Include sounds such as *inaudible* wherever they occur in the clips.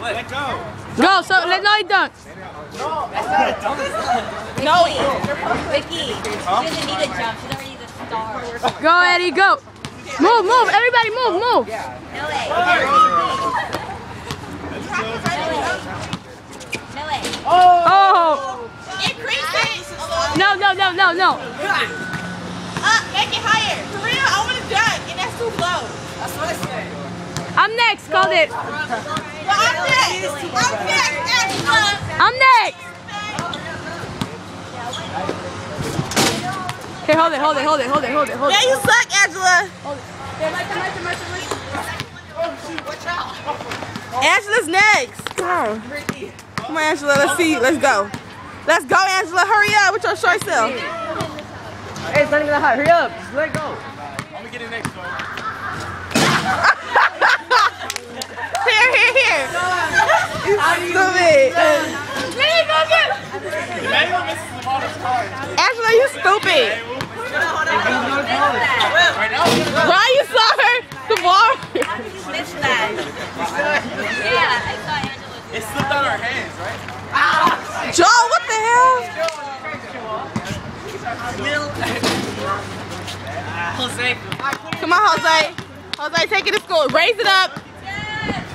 Let go. Go, so let Noe dunk. No, that's not a dumb No, Vicky. She doesn't need a jump. She's already the star. Go, Eddie, go. Move, move. Everybody move, move. Millie. Millie. Oh. Increase it. No, no, no, no, no. Up, make it higher. For real, I want to dunk, and that's too low. That's what I said. I'm next. Called it. I'm next. I'm next, I'm next. Okay, hold it, hold it, hold it, hold it, hold it, hold Yeah, you suck, Angela. Angela's next. Come on, Angela. Let's see. Let's go. Let's go, Angela. Hurry up with your short self. Hey, it's not even that hot. Hurry up. Just let go. I'm gonna get it next go. *laughs* Here, here, here. Stupid. Emmanuel misses the ball. It's. Angela, you stupid. Right now, Why you saw her? The ball. missed that? Yeah, I saw Angela. it slipped out of our hands, right? Ah! Joe, what the hell? Jose. Come on, Jose. Jose, take it to school. Raise it up.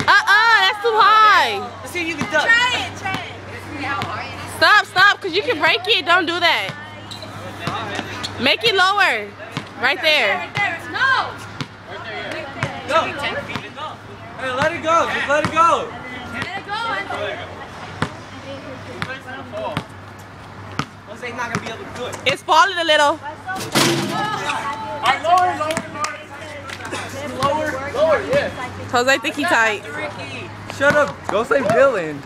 Uh-uh, that's too high. Let's see if you can duck. Try it, try it. Stop, stop, because you can break it. Don't do that. Make it lower. Right there. No. Go. Hey, let it go. Just let it go. Jose's not gonna be able to do it. It's falling a little. Oh, Alright, lower, lower, lower. Jose think he tight. Shut up. Go say Dylan.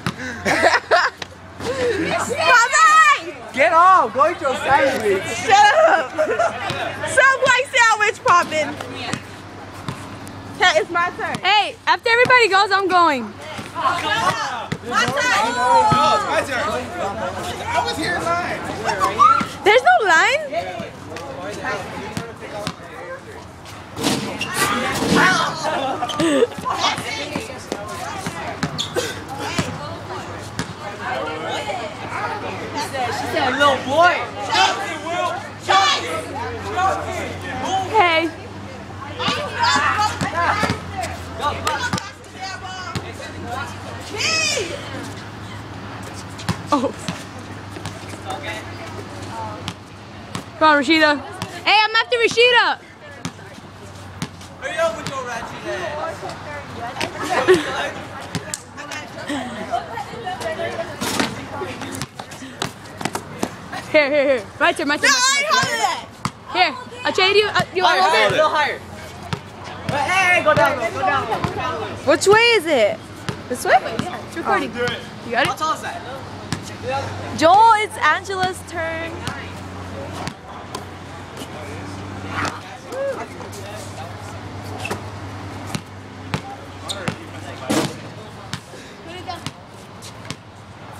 Jose! Get off. Go eat your sandwich. Shut up. Subway sandwich popping. Okay, It's my turn. Hey, after everybody goes, I'm going. My turn. my turn. I was here in line. There's no line. Hey, little boy. Hey. Oh. Come on, Rashida. Hey, I'm after Rashida. Hurry up with your ratchet ass. Here, here, here. My turn, my turn. No, My I ain't turn. holding that. Here, I'll trade you. Uh, you want to Higher, hold a little higher. Hey, go down, go down. Which way is it? This way? It's recording. Do it. You got How it? tall is that? Joel, it's Angela's turn.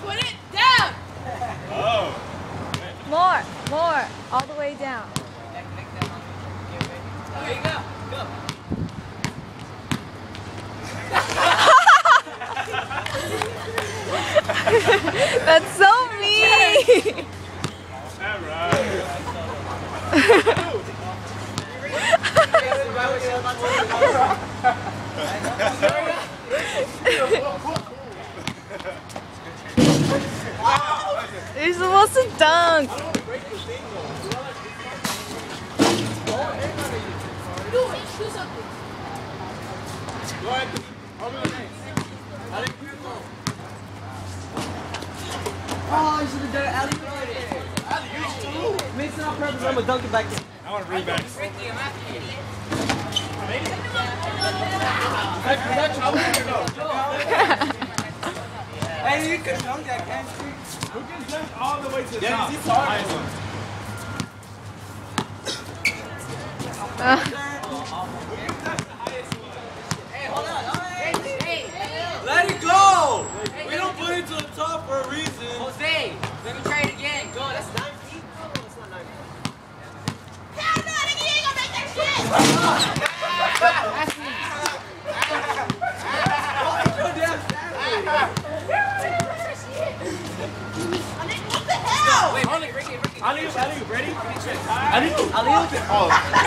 Put it down. More, more, all the way down. There you go. Go. That's so mean. *laughs* You're supposed to dunk. Oh, you should have done it alley earlier. Makes it on purpose. I'm gonna dunk it back in. I want to rebound. Hey, you can dunk that, can't you? Who can jump all the way to the Yeah, top? he's hard. Let Wait, Ricky, ready? Alley-oop. Oh.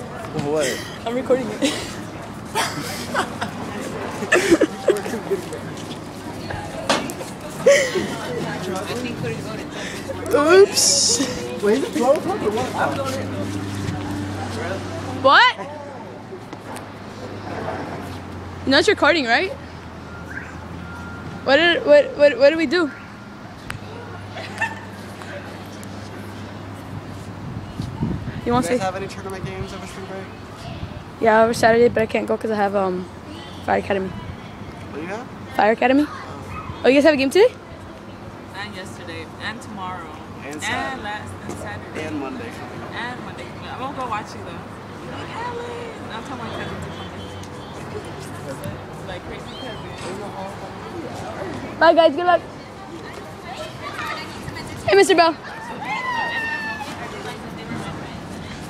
me an alley. Ken, what? I'm recording it. Oops. Wait, is it 12 o'clock or what? What? No, it's recording, right? What did what what what did we do? You want to have any tournament games over spring break? Yeah, over Saturday, but I can't go because I have um Fire Academy. What do you have? Fire Academy. Oh, you guys have a game today? And yesterday, and tomorrow, And and Saturday. last, and Saturday, And Monday. and Monday. I won't go watch you though. Like, Helen! I'm telling my cousin to come in. Like crazy cousin. Bye, guys. Good luck. Hey, Mr. Bell.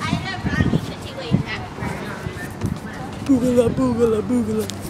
I love Ronnie because he weighs back. Boogala, boogala, boogala.